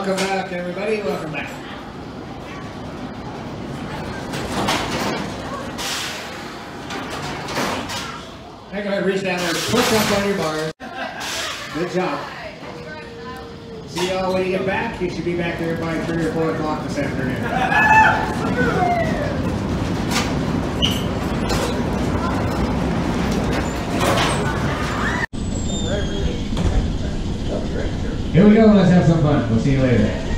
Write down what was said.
Welcome back, everybody. Welcome back. Hey, go ahead, reach down there, push up on your bars. Good job. See y'all when you get back. You should be back there by 3 or 4 o'clock this afternoon. Here we go. Let's have some fun. We'll see you later.